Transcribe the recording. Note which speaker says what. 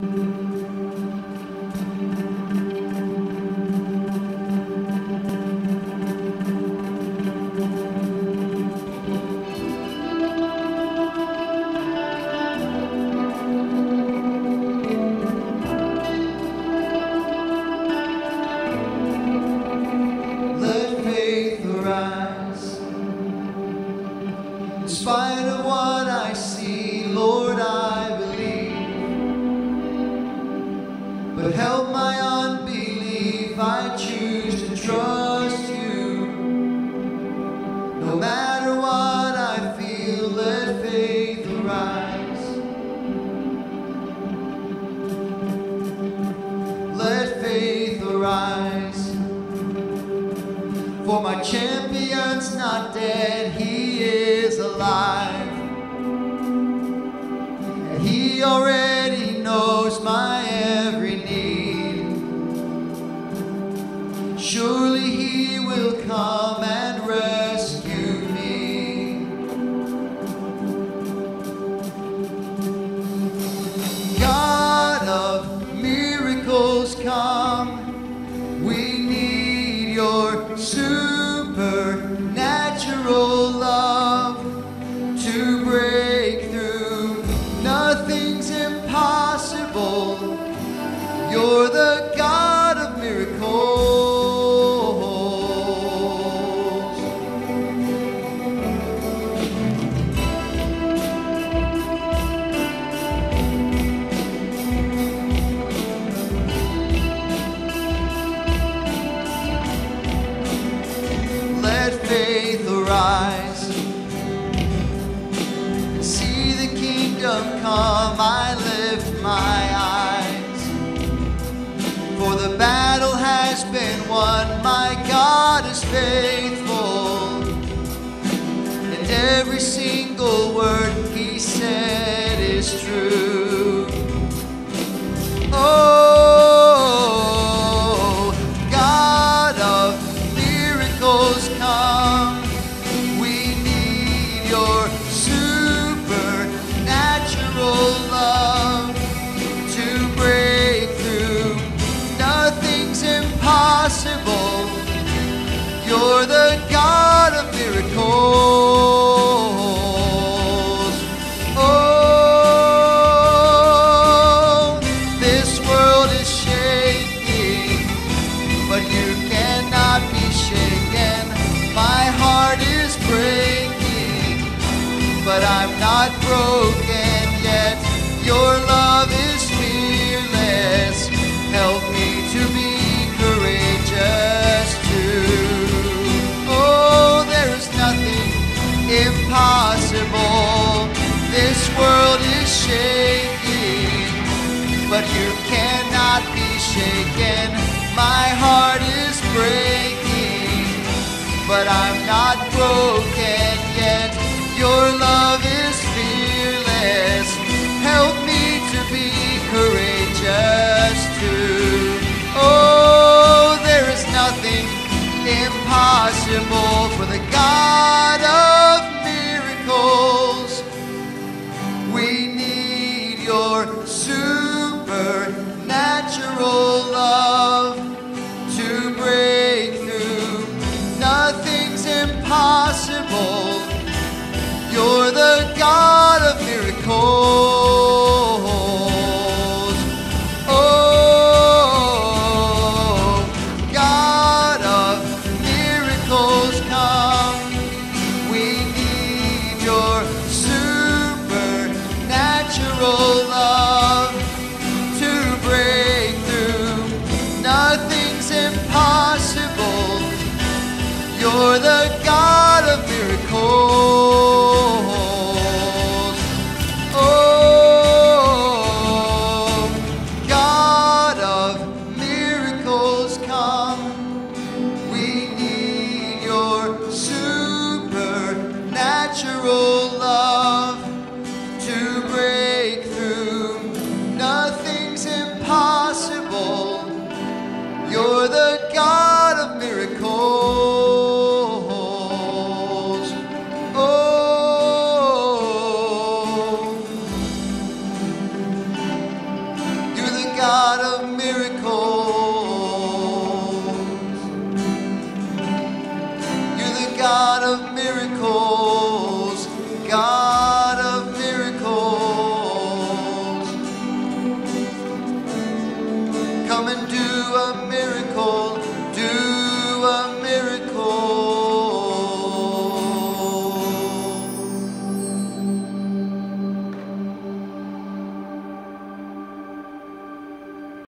Speaker 1: Let But help my unbelief, I choose to trust you. No matter what I feel, let faith arise. Let faith arise. For my champion's not dead, he is alive. And he already come kingdom come. I lift my eyes. For the battle has been won. My God is faithful. And every You're the God of miracles. Oh, this world is shaking, but you cannot be shaken. My heart is breaking, but I'm not broken yet. Your love shaking, but you cannot be shaken. My heart is breaking, but I'm not broken yet. Your love is your God of miracles.